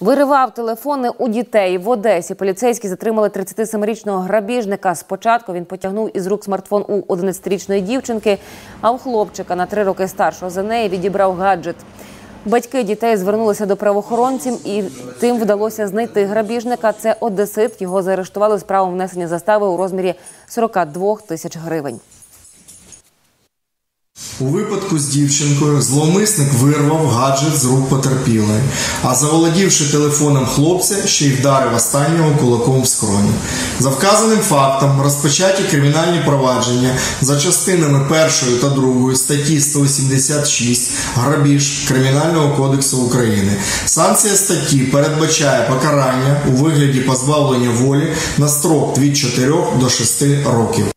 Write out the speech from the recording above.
Виривав телефони у дітей в Одесі. Поліцейські затримали 37-річного грабіжника. Спочатку він потягнув із рук смартфон у 11-річної дівчинки, а у хлопчика на три роки старшого за неї відібрав гаджет. Батьки дітей звернулися до правоохоронців, і тим вдалося знайти грабіжника. Це одесит. Його заарештували з правом внесення застави у розмірі 42 тисяч гривень. У випадку з дівчинкою зловмисник вирвав гаджет з рук потерпілої, а заволодівши телефоном хлопця, ще й вдарив останнього кулаком в скроню. За вказаним фактом розпочаті кримінальні провадження за частинами 1 та 2 статті 186 грабіж Кримінального кодексу України. Санкція статті передбачає покарання у вигляді позбавлення волі на строк від 4 до 6 років.